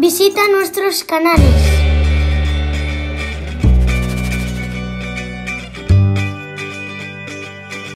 Visita nuestros canales.